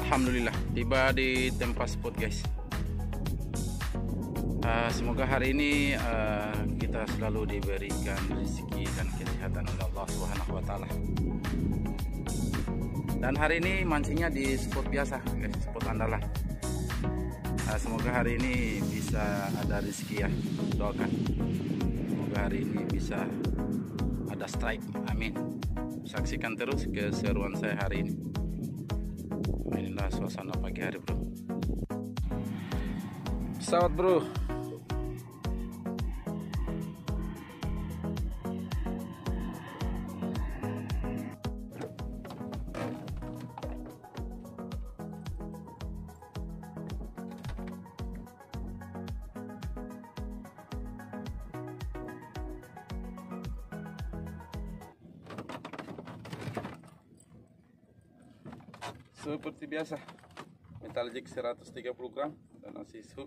Alhamdulillah tiba di tempat spot guys. Semoga hari ini uh, kita selalu diberikan rezeki dan kesehatan oleh Allah Subhanahu wa taala. Dan hari ini mancingnya di spot biasa, guys, spot andalan. Uh, semoga hari ini bisa ada rezeki ya, doakan. Semoga hari ini bisa ada strike, amin. Saksikan terus keseruan saya hari ini. Inilah suasana pagi hari bro. Pesawat bro. Seperti biasa. Metal jig 130 gram dan nasi sup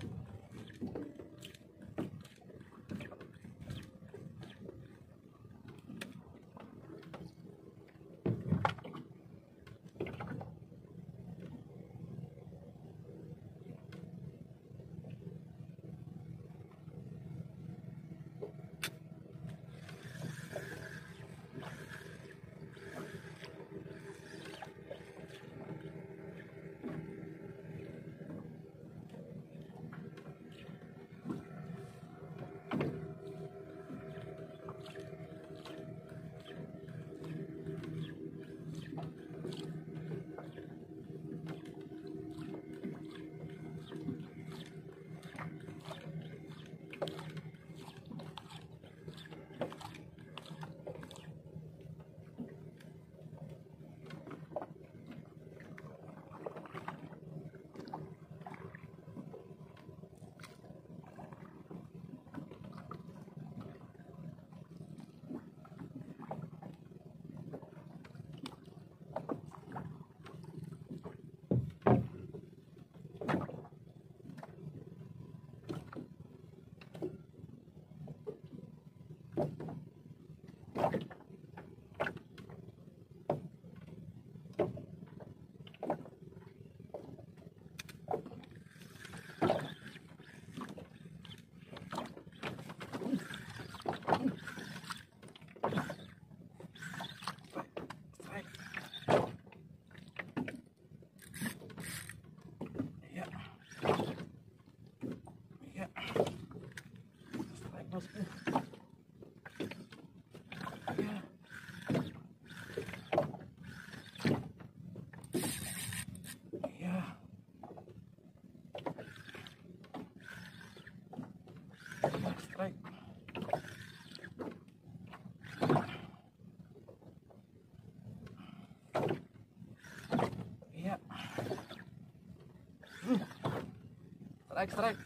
Strike, strike.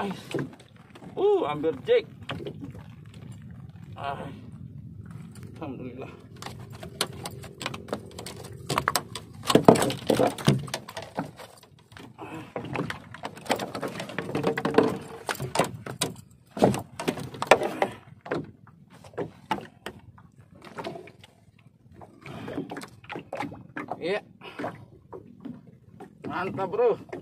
Ah. Uh, hampir Jack. Ah. Alhamdulillah. Iya. Mantap, Bro.